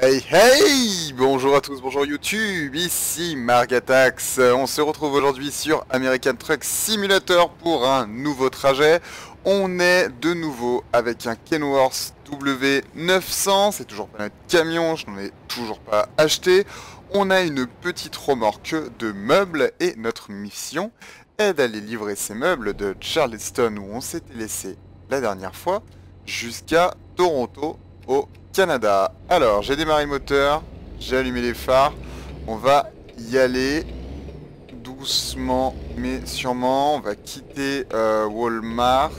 Hey hey Bonjour à tous, bonjour YouTube, ici Margatax. On se retrouve aujourd'hui sur American Truck Simulator pour un nouveau trajet. On est de nouveau avec un Kenworth W900, c'est toujours pas notre camion, je n'en ai toujours pas acheté. On a une petite remorque de meubles et notre mission est d'aller livrer ces meubles de Charleston où on s'était laissé la dernière fois jusqu'à Toronto au Canada. Alors, j'ai démarré moteur, j'ai allumé les phares, on va y aller doucement mais sûrement. On va quitter euh, Walmart.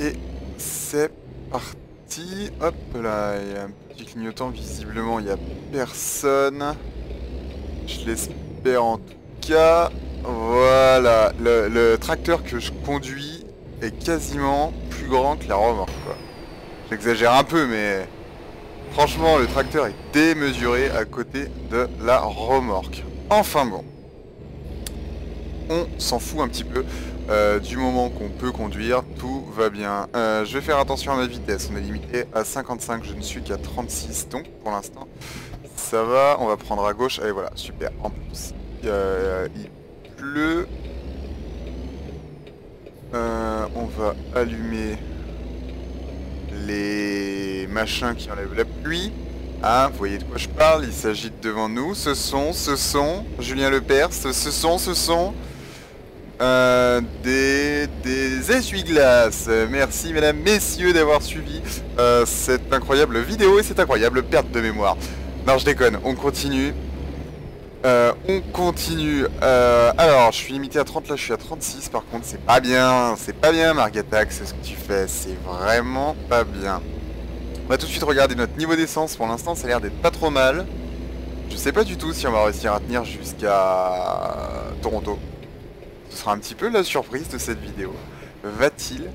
Et c'est parti. Hop là, il y a un petit clignotant, visiblement il n'y a personne. Je l'espère en tout cas. Voilà, le, tracteur que je conduis est quasiment plus grand que la remorque. J'exagère un peu, mais franchement, le tracteur est démesuré à côté de la remorque. Enfin bon, on s'en fout un petit peu. euh, du moment qu'on peut conduire, tout va bien. Euh, je vais faire attention à ma vitesse. On est limité à 55, je ne suis qu'à 36, donc pour l'instant, ça va. On va prendre à gauche. Et voilà, super. En plus, euh, il pleut. On va allumer les machins qui enlèvent la pluie. Ah, vous voyez de quoi je parle, il s'agit devant nous. Ce sont, ce sont, Julien Lepers, ce, sont, ce sont euh, des, des essuie-glaces. Merci mesdames, messieurs d'avoir suivi euh, cette incroyable vidéo et cette incroyable perte de mémoire. Non, je déconne, on continue. Euh, on continue. Euh, alors, je suis limité à 30, là je suis à 36 par contre, c'est pas bien. C'est pas bien Margatax, ce que tu fais. C'est vraiment pas bien. On va tout de suite regarder notre niveau d'essence. Pour l'instant, ça a l'air d'être pas trop mal. Je sais pas du tout si on va réussir à tenir jusqu'à Toronto. Ce sera un petit peu la surprise de cette vidéo. Va-t-il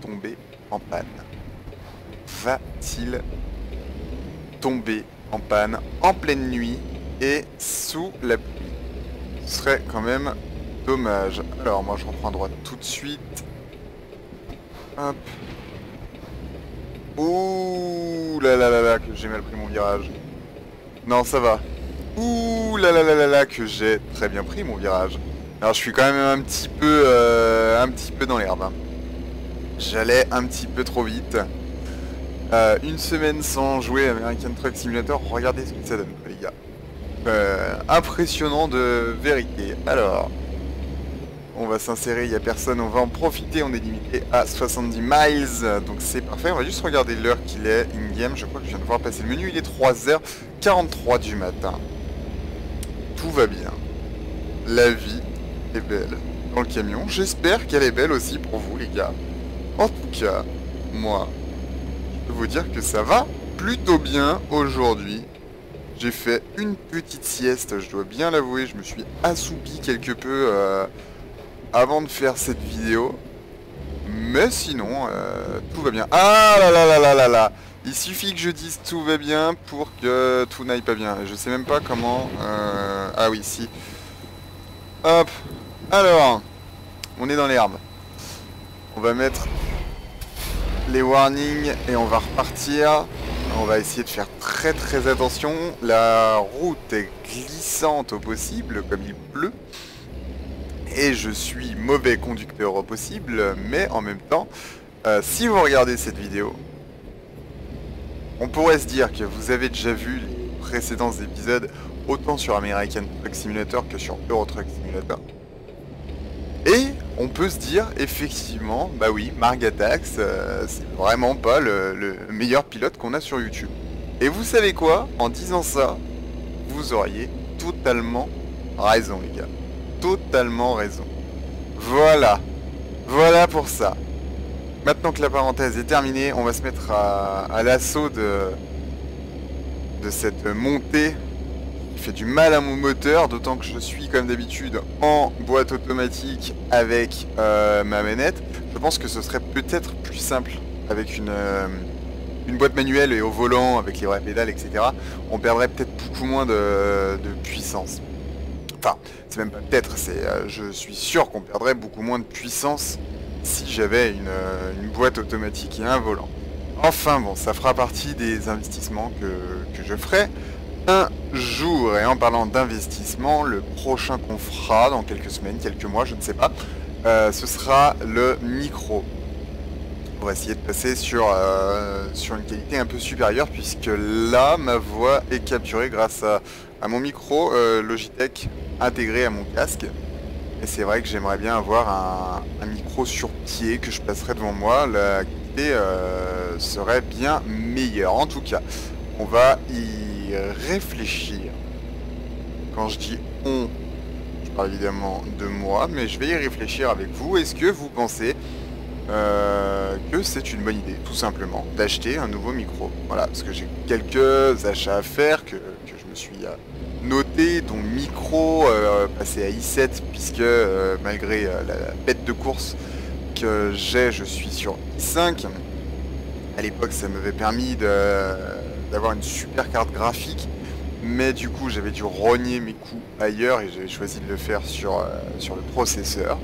tomber en panne? Va-t-il tomber en panne en pleine nuit? Et sous la pluie Ce serait quand même dommage. Alors moi je reprends à droite tout de suite. Hop. Ouh là là là là que j'ai mal pris mon virage. Non ça va. Ouh là là là là là que j'ai très bien pris mon virage. Alors je suis quand même un petit peu euh, un petit peu dans l'herbe. hein. J'allais un petit peu trop vite. Euh, une semaine sans jouer à American Truck Simulator, regardez ce que ça donne les gars. Impressionnant de vérité. Alors, on va s'insérer, il n'y a personne, on va en profiter, on est limité à 70 miles, donc c'est parfait. On va juste regarder l'heure qu'il est in-game, je crois que je viens de voir passer le menu, il est 3h43 du matin. Tout va bien. La vie est belle dans le camion. J'espère qu'elle est belle aussi pour vous les gars. En tout cas, moi, je peux vous dire que ça va plutôt bien aujourd'hui. J'ai fait une petite sieste, je dois bien l'avouer, je me suis assoupi quelque peu euh, avant de faire cette vidéo. Mais sinon, euh, tout va bien. Ah là là là là là là Il suffit que je dise tout va bien pour que tout n'aille pas bien. Je sais même pas comment... euh, Ah oui, si. Hop Alors, on est dans l'herbe. On va mettre les warnings et on va repartir. On va essayer de faire très très attention. La route est glissante au possible, comme il pleut. Et je suis mauvais conducteur au possible, mais en même temps, euh, si vous regardez cette vidéo, on pourrait se dire que vous avez déjà vu les précédents épisodes, autant sur American Truck Simulator que sur Euro Truck Simulator. On peut se dire, effectivement, bah oui, Margatax, euh, c'est vraiment pas le, le meilleur pilote qu'on a sur YouTube. Et vous savez quoi? En disant ça, vous auriez totalement raison, les gars. Totalement raison. Voilà. Voilà pour ça. Maintenant que la parenthèse est terminée, on va se mettre à, l'assaut de cette montée qui fait du mal à mon moteur, d'autant que je suis comme d'habitude en boîte automatique avec euh, ma manette. Je pense que ce serait peut-être plus simple avec une, euh, une boîte manuelle et au volant avec les vraies pédales, etc. On perdrait peut-être beaucoup moins de, de puissance. Enfin, c'est même pas peut-être, c'est, euh, je suis sûr qu'on perdrait beaucoup moins de puissance si j'avais une, une boîte automatique et un volant. Enfin bon, ça fera partie des investissements que, que je ferai un jour. Et en parlant d'investissement, le prochain qu'on fera dans quelques semaines, quelques mois, je ne sais pas, euh, ce sera le micro. On va essayer de passer sur, euh, sur une qualité un peu supérieure puisque là, ma voix est capturée grâce à, mon micro euh, Logitech intégré à mon casque. Et c'est vrai que j'aimerais bien avoir un, un, micro sur pied que je passerai devant moi. La qualité serait bien meilleure. En tout cas, on va y réfléchir. Quand je dis on, je parle évidemment de moi, mais je vais y réfléchir avec vous. Est-ce que vous pensez euh, que c'est une bonne idée, tout simplement, d'acheter un nouveau micro? Voilà, parce que j'ai quelques achats à faire que, que je me suis euh, noté, dont micro euh, passé à i7, puisque euh, malgré euh, la bête de course que j'ai, je suis sur i5. À l'époque, ça m'avait permis de d'avoir une super carte graphique. Mais du coup j'avais dû rogner mes coups ailleurs et j'ai choisi de le faire sur, euh, sur le processeur.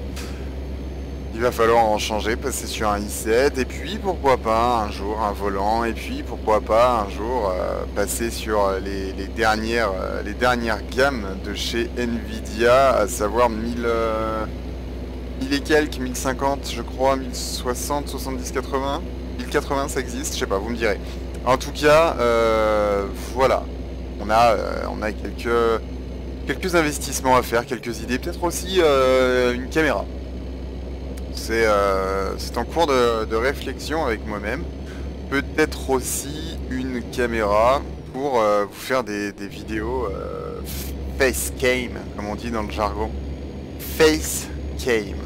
Il va falloir en changer, passer sur un i7 et puis pourquoi pas un jour un volant et puis pourquoi pas un jour euh, passer sur les, les dernières euh, les dernières gammes de chez Nvidia à savoir 1000 1000 et quelques 1050 je crois 1060 70 80 1080 ça existe je sais pas vous me direz en tout cas, euh, voilà. On a, euh, quelques, investissements à faire, quelques idées. Peut-être aussi euh, une caméra. C'est en cours de, réflexion avec moi-même. Peut-être aussi une caméra pour vous faire des, des vidéos face cam, comme on dit dans le jargon. Face cam.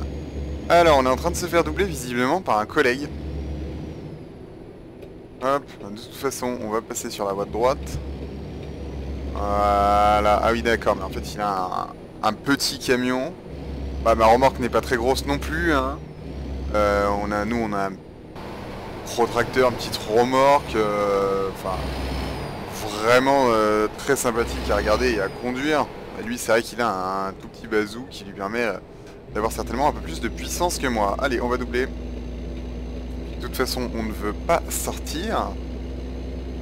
Alors, on est en train de se faire doubler visiblement par un collègue. Hop, de toute façon, on va passer sur la voie de droite. Voilà. Ah oui, d'accord, mais en fait, il a un, petit camion. Bah, ma remorque n'est pas très grosse non plus. Hein. Euh, on a, nous, on a un gros tracteur, une petite remorque. Euh, enfin, vraiment euh, très sympathique à regarder et à conduire. Et lui, c'est vrai qu'il a un, un, tout petit bazou qui lui permet d'avoir certainement un peu plus de puissance que moi. Allez, on va doubler. Toute façon, on ne veut pas sortir.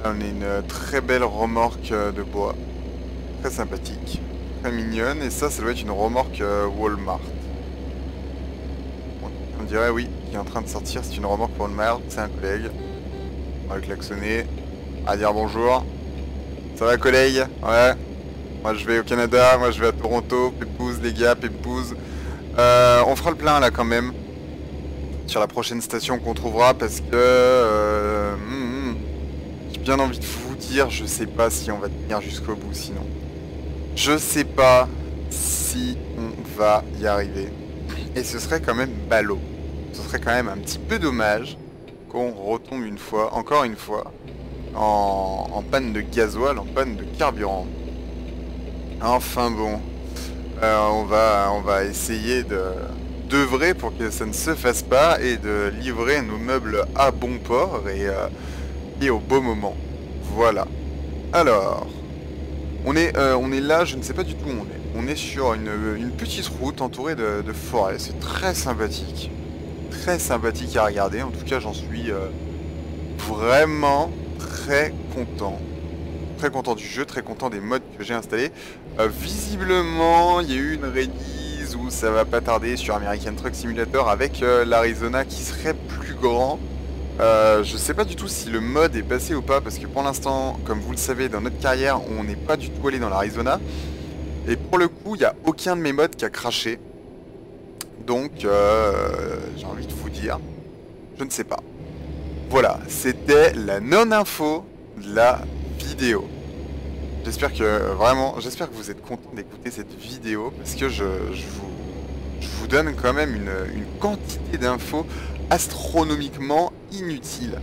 On a une très belle remorque euh, de bois. Très sympathique. Très mignonne. Et ça, ça doit être une remorque euh, Walmart. On dirait, oui, qui est en train de sortir. C'est une remorque Walmart. C'est un collègue. On va le klaxonner. À dire bonjour. Ça va, collègue? Ouais. Moi, je vais au Canada. Moi, je vais à Toronto. Pépouze, les gars, pépouze. Euh, on fera le plein, là, quand même sur la prochaine station qu'on trouvera parce que euh, mm, mm, j'ai bien envie de vous dire, je sais pas si on va tenir jusqu'au bout sinon. Je sais pas si on va y arriver. Et ce serait quand même ballot. Ce serait quand même un petit peu dommage qu'on retombe une fois, encore une fois, en, en, panne de gasoil, en panne de carburant. Enfin bon, euh, on, va, on va essayer de d'œuvrer pour que ça ne se fasse pas et de livrer nos meubles à bon port et, euh, et au beau moment. Voilà. Alors, on est, euh, on est là, je ne sais pas du tout où on est. On est sur une, petite route entourée de, de forêts. C'est très sympathique. Très sympathique à regarder. En tout cas, j'en suis euh, vraiment très content. Très content du jeu, très content des modes que j'ai installés. Visiblement, il y a eu une release où ça va pas tarder sur American Truck Simulator avec euh, l'Arizona qui serait plus grand. Euh, je sais pas du tout si le mode est passé ou pas parce que pour l'instant, comme vous le savez, dans notre carrière, on n'est pas du tout allé dans l'Arizona. Et pour le coup, il n'y a aucun de mes modes qui a craché. Donc, euh, j'ai envie de vous dire, je ne sais pas. Voilà, c'était la non-info de la vidéo. J'espère que, vraiment, j'espère que vous êtes content d'écouter cette vidéo parce que je, vous, donne quand même une, quantité d'infos astronomiquement inutile.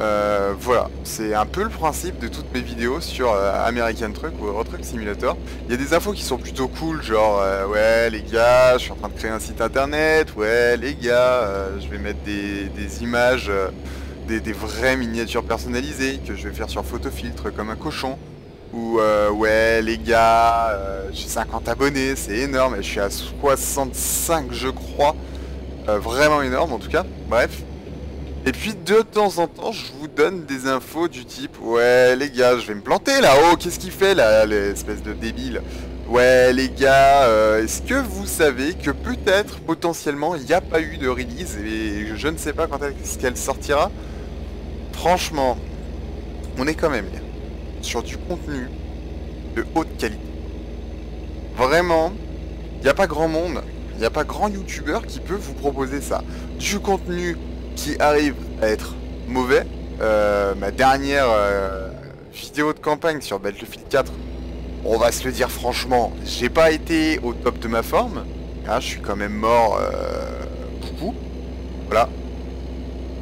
Euh, voilà, c'est un peu le principe de toutes mes vidéos sur euh, American Truck ou Euro Truck Simulator. Il y a des infos qui sont plutôt cool, genre euh, ouais les gars, je suis en train de créer un site internet, ouais les gars, je vais mettre des, images, des, des, vraies miniatures personnalisées que je vais faire sur photofiltre comme un cochon. Euh, ouais les gars, j'ai 50 abonnés, c'est énorme, et je suis à 65 je crois. Euh, vraiment énorme en tout cas. Bref. Et puis de temps en temps, je vous donne des infos du type Ouais les gars, je vais me planter là-haut, qu'est-ce qu'il fait là, l'espèce de débile? Ouais les gars, euh, est-ce que vous savez que peut-être potentiellement il n'y a pas eu de release et je ne sais pas quand est-ce qu'elle sortira? Franchement, on est quand même sur du contenu de haute qualité. Vraiment, il n'y a pas grand monde, il n'y a pas grand youtubeur qui peut vous proposer ça. Du contenu qui arrive à être mauvais. Euh, ma dernière euh, vidéo de campagne sur Battlefield 4 on va se le dire franchement, j'ai pas été au top de ma forme. Hein, je suis quand même mort euh, beaucoup. Voilà.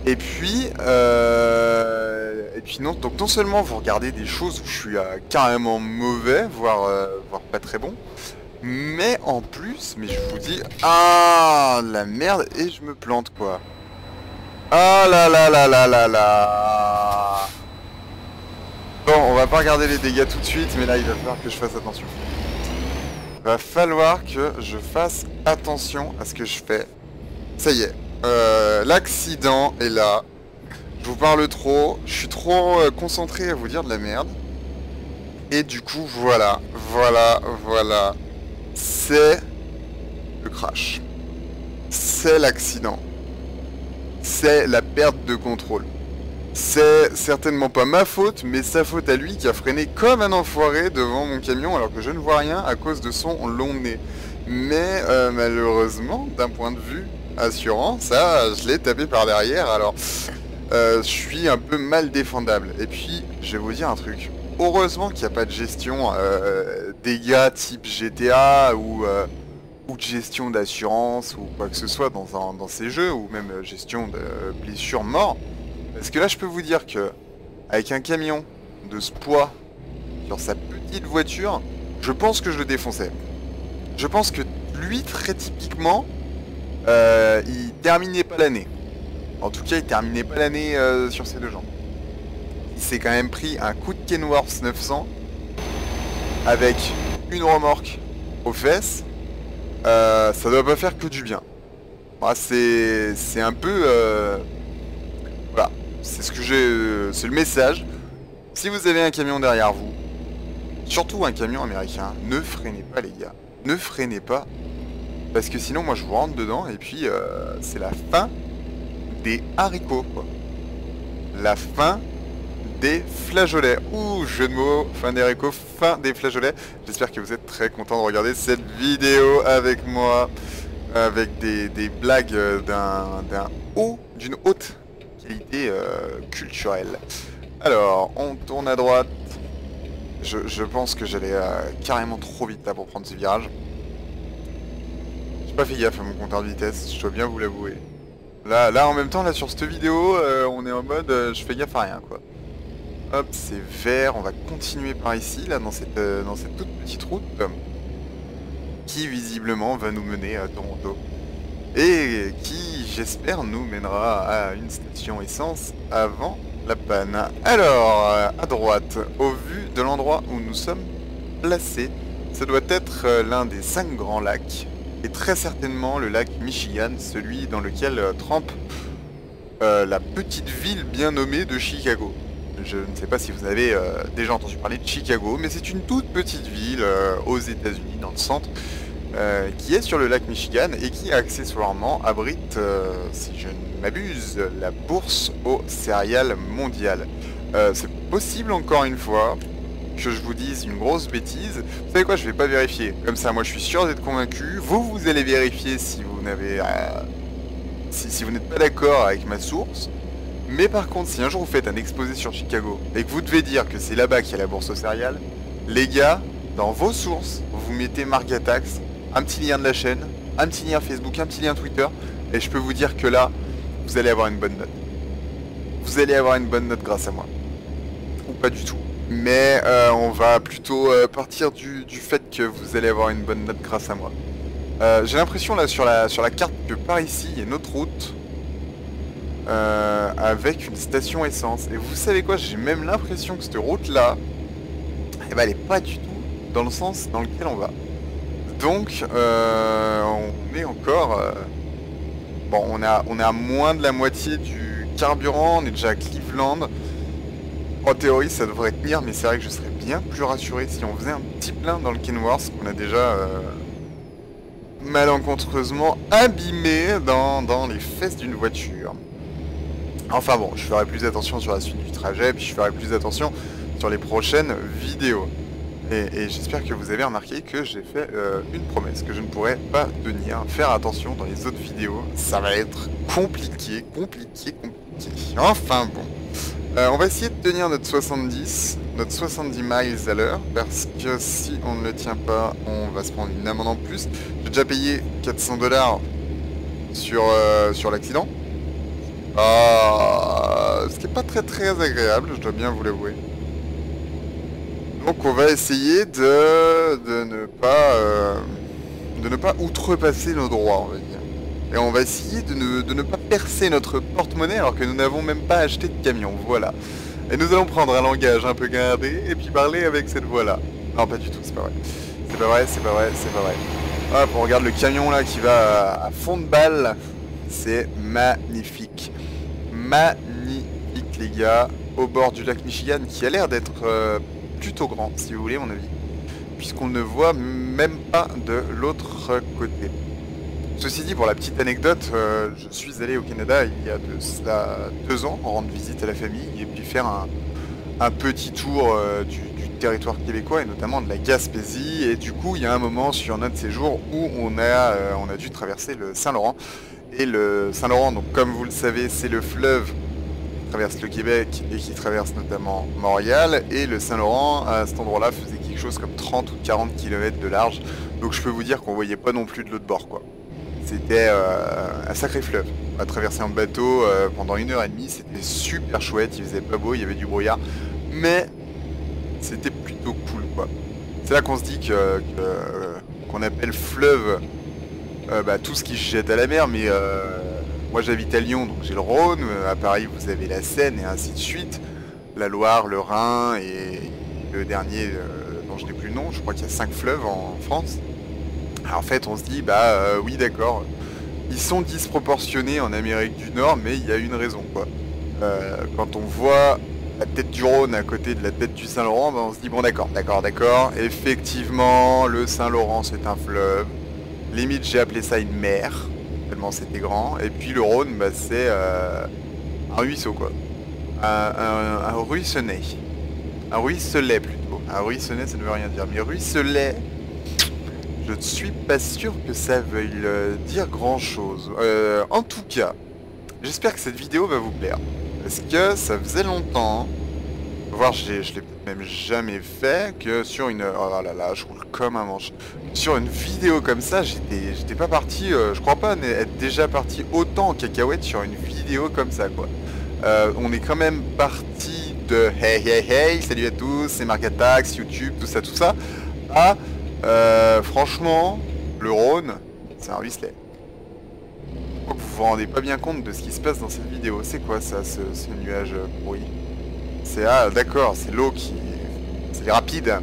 Et puis, euh, et puis non, donc non seulement vous regardez des choses où je suis euh, carrément mauvais, voire, voire pas très bon, mais en plus, mais je vous dis, ah la merde, et je me plante quoi. Ah là là là là là là Bon, on va pas regarder les dégâts tout de suite, mais là, il va falloir que je fasse attention. Il va falloir que je fasse attention à ce que je fais. Ça y est. Euh, l'accident est là. Je vous parle trop. Je suis trop euh, concentré à vous dire de la merde. Et du coup, voilà. Voilà, voilà. C'est le crash. C'est l'accident. C'est la perte de contrôle. C'est certainement pas ma faute, mais sa faute à lui qui a freiné comme un enfoiré devant mon camion alors que je ne vois rien à cause de son long nez. Mais euh, malheureusement, d'un point de vue assurant, ça, je l'ai tapé par derrière, alors euh, je suis un peu mal défendable. Et puis, je vais vous dire un truc. Heureusement qu'il n'y a pas de gestion euh, dégâts type GTA ou, ou de gestion d'assurance ou quoi que ce soit dans, dans ces jeux, ou même gestion de blessures morts. Parce que là, je peux vous dire que avec un camion de ce poids sur sa petite voiture, je pense que je le défonçais. Je pense que lui, très typiquement, euh, il terminait pas l'année. En tout cas, il terminait pas l'année euh, sur ses deux jambes. Il s'est quand même pris un coup de Kenworth 900 avec une remorque aux fesses. Euh, ça doit pas faire que du bien. c'est un peu... Voilà, c'est ce que j'ai, euh, c'est le message. Si vous avez un camion derrière vous, surtout un camion américain, ne freinez pas les gars. Ne freinez pas. Parce que sinon moi je vous rentre dedans et puis euh, c'est la fin des haricots. La fin des flageolets. Ouh, jeu de mots, fin des haricots, fin des flageolets. J'espère que vous êtes très content de regarder cette vidéo avec moi. Avec des, blagues d'un haut, d'une haute euh, culturelle. Alors, on tourne à droite. Je, pense que j'allais euh, carrément trop vite là pour prendre ce virage. Pas fait gaffe à mon compteur de vitesse, je dois bien vous l'avouer. Là, là, en même temps, là, sur cette vidéo, euh, on est en mode, je fais gaffe à rien, quoi. Hop, c'est vert, on va continuer par ici, là, dans cette, dans cette toute petite route, qui, visiblement, va nous mener à Toronto. Et qui j'espère, nous mènera à une station essence avant la panne. Alors, à droite, au vu de l'endroit où nous sommes placés, ça doit être euh, l'un des cinq grands lacs, et très certainement le lac Michigan, celui dans lequel euh, trempe euh, la petite ville bien nommée de Chicago. Je ne sais pas si vous avez déjà entendu parler de Chicago, mais c'est une toute petite ville aux États-Unis, dans le centre, euh, qui est sur le lac Michigan et qui accessoirement abrite, euh, si je ne m'abuse, la bourse aux céréales mondiales. Euh, c'est possible encore une fois que je vous dise une grosse bêtise. Vous savez quoi, je vais pas vérifier. Comme ça, moi je suis sûr d'être convaincu. Vous, vous allez vérifier si vous n'avez... Si, si vous n'êtes pas d'accord avec ma source. Mais par contre, si un jour vous faites un exposé sur Chicago et que vous devez dire que c'est là-bas qu'il y a la bourse aux céréales, les gars, dans vos sources, vous mettez Margatax un petit lien de la chaîne, un petit lien Facebook, un petit lien Twitter, et je peux vous dire que là, vous allez avoir une bonne note. Vous allez avoir une bonne note grâce à moi. Ou pas du tout. Mais euh, on va plutôt euh, partir du, fait que vous allez avoir une bonne note grâce à moi. Euh, j'ai l'impression là sur la, sur la carte que par ici, il y a une autre route avec une station essence. Et vous savez quoi, j'ai même l'impression que cette route là, eh ben, elle est pas du tout dans le sens dans lequel on va. Donc, on est encore... Bon, on a, on a moins de la moitié du carburant, on est déjà à Cleveland. En théorie, ça devrait tenir, mais c'est vrai que je serais bien plus rassuré si on faisait un petit plein dans le Kenworth qu'on a déjà euh, malencontreusement abîmé dans, les fesses d'une voiture. Enfin bon, je ferai plus attention sur la suite du trajet, puis je ferai plus attention sur les prochaines vidéos. Et, j'espère que vous avez remarqué que j'ai fait euh, une promesse que je ne pourrais pas tenir. Faire attention dans les autres vidéos, ça va être compliqué, compliqué, compliqué. Enfin bon. Euh, on va essayer de tenir notre 70, notre 70 miles à l'heure, parce que si on ne le tient pas, on va se prendre une amende en plus. J'ai déjà payé 400 dollars sur, euh, l'accident. Ah, ce qui n'est pas très très agréable, je dois bien vous l'avouer. Donc on va essayer de, ne pas euh, ne pas outrepasser nos droits. Et on va essayer de ne, pas percer notre porte-monnaie alors que nous n'avons même pas acheté de camion, voilà. Et nous allons prendre un langage un peu gardé et puis parler avec cette voix-là. Non, pas du tout, c'est pas vrai. C'est pas vrai, c'est pas vrai, c'est pas vrai. Hop, on regarde le camion là qui va à fond de balle. C'est magnifique. Magnifique les gars. Au bord du lac Michigan qui a l'air d'être... Euh, plutôt grand, si vous voulez, mon avis. Puisqu'on ne voit même pas de l'autre côté. Ceci dit, pour la petite anecdote, euh, je suis allé au Canada il y a deux ans, en rendre visite à la famille, et puis faire un, petit tour euh, du, territoire québécois, et notamment de la Gaspésie. Et du coup, il y a un moment sur notre séjour où on a, euh, on a dû traverser le Saint-Laurent. Et le Saint-Laurent, donc comme vous le savez, c'est le fleuve traverse le Québec et qui traverse notamment Montréal. Et le Saint-Laurent, à cet endroit-là, faisait quelque chose comme 30 ou 40 km de large. Donc je peux vous dire qu'on voyait pas non plus de l'autre bord. quoi. C'était euh, un sacré fleuve. On a traversé en bateau euh, pendant une heure et demie. C'était super chouette. Il faisait pas beau, il y avait du brouillard. Mais c'était plutôt cool. quoi. C'est là qu'on se dit que, euh, qu'on appelle fleuve bah, tout ce qui se jette à la mer, mais moi j'habite à Lyon, donc j'ai le Rhône, à Paris vous avez la Seine et ainsi de suite, la Loire, le Rhin et le dernier dont je n'ai plus le nom, je crois qu'il y a cinq fleuves en France. En fait on se dit bah euh, oui d'accord, ils sont disproportionnés en Amérique du Nord mais il y a une raison quoi. Euh, quand on voit la tête du Rhône à côté de la tête du Saint-Laurent, ben, on se dit bon d'accord, d'accord, d'accord, effectivement le Saint-Laurent c'est un fleuve, limite j'ai appelé ça une mer, c'était grand. Et puis le Rhône, bah, c'est euh, un ruisseau quoi. Un, un, un ruisselet. Un plutôt. Un ruisselet ça ne veut rien dire. Mais ruisselet, je ne suis pas sûr que ça veuille euh, dire grand chose. Euh, en tout cas, j'espère que cette vidéo va vous plaire. Parce que ça faisait longtemps, voir je l'ai même jamais fait que sur une... Oh là là, je roule comme un manche. Sur une vidéo comme ça, j'étais pas parti, euh, je crois pas être déjà parti autant en cacahuète sur une vidéo comme ça, quoi. On est quand même parti de hey hey hey, salut à tous, c'est Marc YouTube, tout ça, tout ça, à, euh, franchement, le Rhône, c'est un ruisselet. Vous vous rendez pas bien compte de ce qui se passe dans cette vidéo. C'est quoi ça, ce, ce nuage pourri? C'est ah d'accord, c'est l'eau qui... C'est les rapides.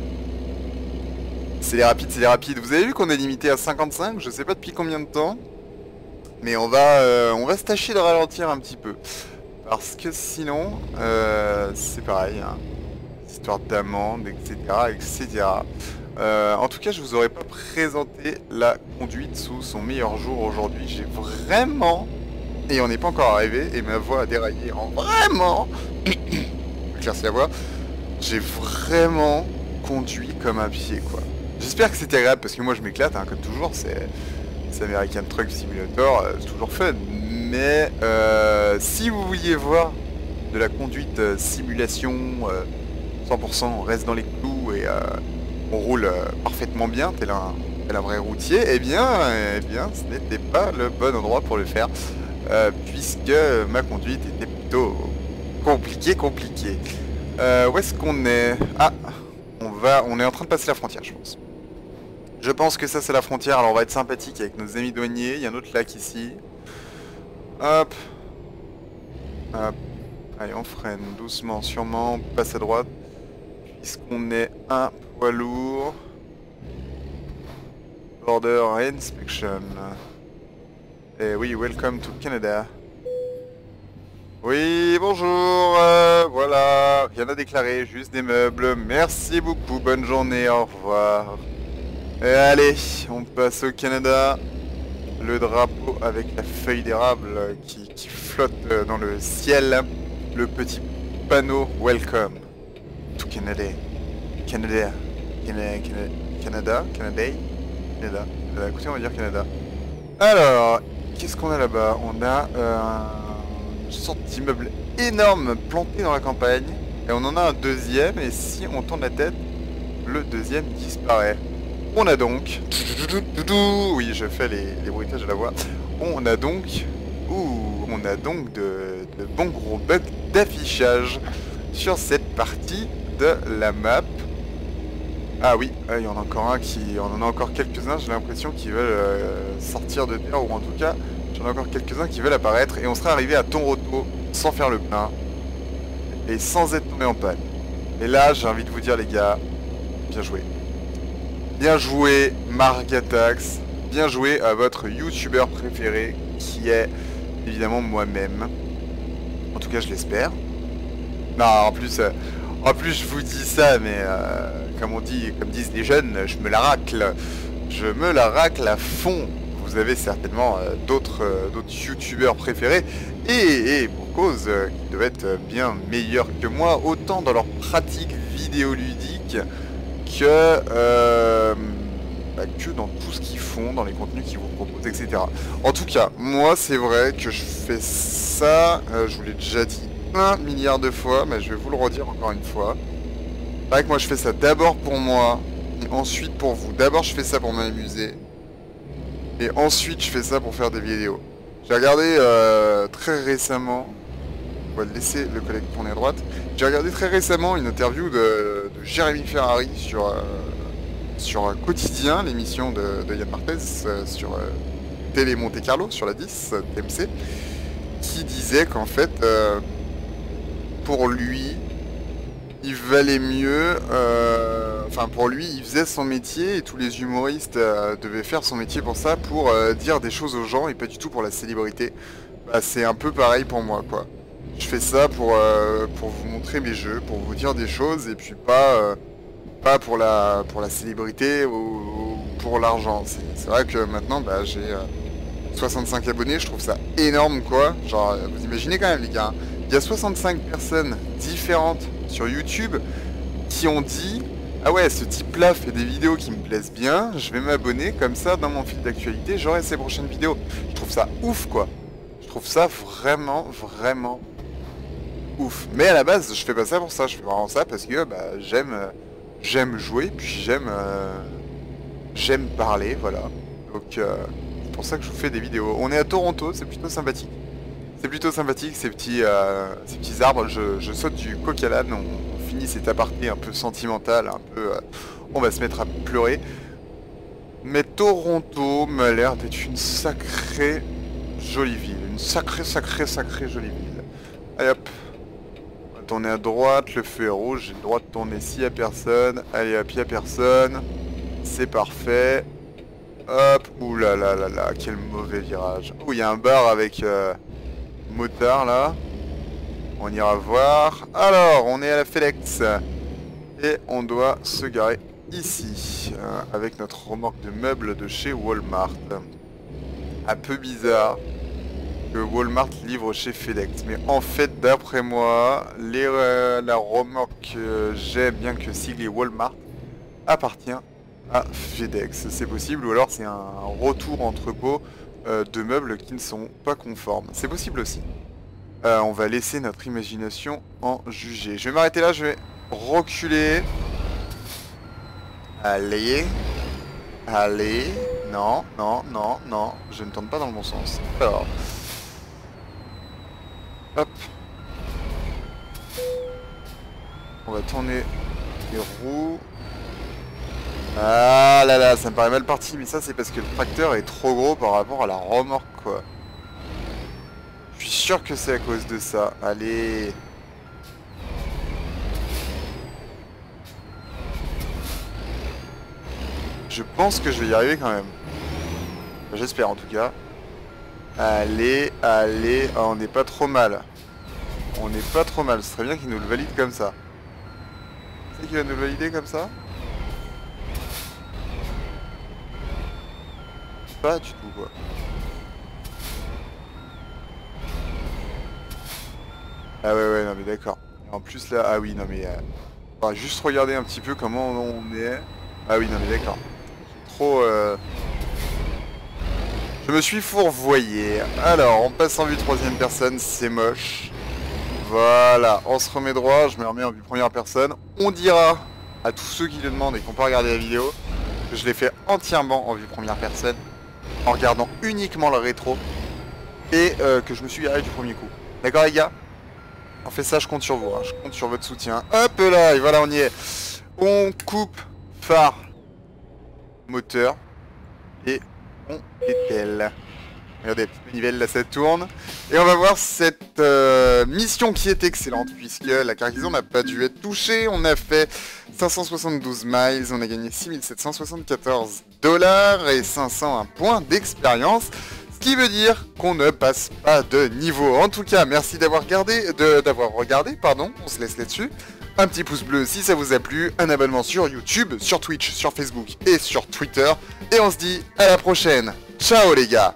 C'est les rapides, c'est les rapides. Vous avez vu qu'on est limité à 55 Je sais pas depuis combien de temps. Mais on va, euh, on va se tâcher de ralentir un petit peu. Parce que sinon, euh, c'est pareil. Hein. Histoire d'amende, etc. etc. Euh, en tout cas, je vous aurais pas présenté la conduite sous son meilleur jour aujourd'hui. J'ai vraiment... Et on n'est pas encore arrivé, et ma voix a déraillé en vraiment la voix, j'ai vraiment conduit comme un pied, quoi. J'espère que c'était agréable, parce que moi je m'éclate, hein, comme toujours, c'est American Truck Simulator, euh, c'est toujours fun. Mais euh, si vous vouliez voir de la conduite euh, simulation 100%, on reste dans les clous et on roule parfaitement bien, tel un, tel un vrai routier, eh bien, eh bien ce n'était pas le bon endroit pour le faire, puisque ma conduite était plutôt Compliqué, compliqué. Euh, où est-ce qu'on est? Ah, on va, on est en train de passer la frontière, je pense. Je pense que ça c'est la frontière, alors on va être sympathique avec nos amis douaniers. Il y a un autre lac ici. Hop. Hop. Allez, on freine doucement, sûrement, on passe à droite. Puisqu'on est un poids lourd. Border Inspection. Et oui, welcome to Canada. Oui, bonjour, euh, voilà, rien à déclarer, juste des meubles. Merci beaucoup, bonne journée, au revoir. Et allez, on passe au Canada. Le drapeau avec la feuille d'érable qui, qui flotte dans le ciel. Le petit panneau Welcome to Canada. Canada. Canada. Canada. Canada. Canada. Écoutez, on va dire Canada. Alors, qu'est-ce qu'on a là-bas? On a euh, une sorte d'immeuble énorme planté dans la campagne. Et on en a un deuxième. Et si on tourne la tête, le deuxième disparaît. On a donc... Oui, je fais les, bruitages de la voix. On a donc... Ouh, on a donc de bons gros bugs d'affichage sur cette partie de la map. Ah oui, il y en a encore un qui... On en a encore quelques-uns, j'ai l'impression qu'ils veulent euh, sortir de terre, ou en tout cas, j'en ai encore quelques-uns qui veulent apparaître, et on sera arrivé à Tonroto sans faire le plein, et sans être tombé en panne. Et là, j'ai envie de vous dire les gars, bien joué. Bien joué Margatax, bien joué à votre youtubeur préféré qui est évidemment moi-même. En tout cas je l'espère. Non en plus euh, en plus je vous dis ça mais euh, comme on dit comme disent les jeunes je me la racle. Je me la racle à fond. Vous avez certainement euh, d'autres d'autres youtubeurs préférés et, pour cause qui doivent être bien meilleurs que moi autant dans leur pratique vidéoludique que, euh, bah, que dans tout ce qu'ils font, dans les contenus qu'ils vous proposent, etc. En tout cas, moi c'est vrai que je fais ça, euh, je vous l'ai déjà dit un milliard de fois, mais je vais vous le redire encore une fois. C'est vrai que moi je fais ça d'abord pour moi, et ensuite pour vous. D'abord je fais ça pour m'amuser, et ensuite je fais ça pour faire des vidéos. J'ai regardé euh, très récemment, on va laisser le collègue tourner à droite, j'ai regardé très récemment une interview de, Jérémy Ferrari sur, euh, sur Quotidien, l'émission de, de, Yann Marquez euh, sur Télé Monte Carlo, sur la 10, TMC, qui disait qu'en fait, pour lui, il valait mieux, euh, enfin pour lui, il faisait son métier et tous les humoristes euh, devaient faire son métier pour ça, pour dire des choses aux gens et pas du tout pour la célébrité. Bah, c'est un peu pareil pour moi, quoi. Je fais ça pour, euh, pour vous montrer mes jeux, pour vous dire des choses et puis pas, euh, pas pour, la, pour la célébrité ou, ou pour l'argent. C'est vrai que maintenant bah, j'ai euh, 65 abonnés, je trouve ça énorme quoi. Genre vous imaginez quand même les gars, il y a 65 personnes différentes sur YouTube qui ont dit ah ouais ce type là fait des vidéos qui me plaisent bien, je vais m'abonner comme ça dans mon fil d'actualité j'aurai ses prochaines vidéos. Je trouve ça ouf quoi. Je trouve ça vraiment vraiment ouf. Mais à la base, je fais pas ça pour ça. Je fais vraiment ça parce que bah, j'aime, euh, j'aime jouer, puis j'aime, euh, j'aime parler, voilà. Donc euh, c'est pour ça que je vous fais des vidéos. On est à Toronto, c'est plutôt sympathique. C'est plutôt sympathique ces petits, euh, ces petits arbres. Je, saute du coq à l'âne. On, on, finit cet aparté un peu sentimental, un peu. Euh, on va se mettre à pleurer. Mais Toronto m'a l'air d'être une sacrée jolie ville. Une sacrée, sacrée, sacrée jolie ville. Allez hop, tourner à droite, le feu est rouge, j'ai le droit de tourner s'il n'y a personne. Allez hop, il n'y a personne. C'est parfait. Hop, ouh quel mauvais virage. Oh, il y a un bar avec euh, motard là. On ira voir. Alors, on est à la FedEx. Et on doit se garer ici, euh, avec notre remorque de meubles de chez Walmart. Un peu bizarre que Walmart livre chez FedEx. Mais en fait, d'après moi, les, euh, la remorque que j'ai, bien que siglée Walmart, appartient à FedEx. C'est possible, ou alors c'est un retour entrepôt euh, de meubles qui ne sont pas conformes. C'est possible aussi. Euh, on va laisser notre imagination en juger. Je vais m'arrêter là, je vais reculer. Allez. Allez. Non, non, non, non. Je ne tourne pas dans le bon sens. Alors. Hop. On va tourner les roues. Ah là là, ça me paraît mal parti, mais ça c'est parce que le tracteur est trop gros par rapport à la remorque quoi. Je suis sûr que c'est à cause de ça. Allez. Je pense que je vais y arriver quand même. J'espère en tout cas. Allez, allez, oh, on n'est pas trop mal. on n'est pas trop mal. Ce serait bien qu'il nous le valide comme ça. C'est qu'il va nous le valider comme ça? Du tout quoi. Ah ouais ouais non mais d'accord. En plus là, ah oui non mais... Euh, juste regarder un petit peu comment on est. Ah oui non mais d'accord. Trop... Euh... Je me suis fourvoyé. Alors, on passe en vue troisième personne, c'est moche. Voilà, on se remet droit, je me remets en vue première personne. On dira à tous ceux qui le demandent et qui n'ont pas regardé la vidéo que je l'ai fait entièrement en vue première personne, en regardant uniquement le rétro, et euh, que je me suis garé du premier coup. D'accord les gars? On fait ça, je compte sur vous, hein. je compte sur votre soutien. Hop là, et voilà, on y est. On coupe phare, moteur, et on ételle. Regardez, nivelle là ça tourne. Et on va voir cette euh, mission qui est excellente puisque la cargaison n'a pas dû être touchée. On a fait 572 miles, on a gagné 6774 dollars et 501 points d'expérience. Ce qui veut dire qu'on ne passe pas de niveau. En tout cas, merci d'avoir regardé, d'avoir regardé, pardon, on se laisse là-dessus. Un petit pouce bleu si ça vous a plu, un abonnement sur YouTube, sur Twitch, sur Facebook et sur Twitter. Et on se dit à la prochaine. Ciao les gars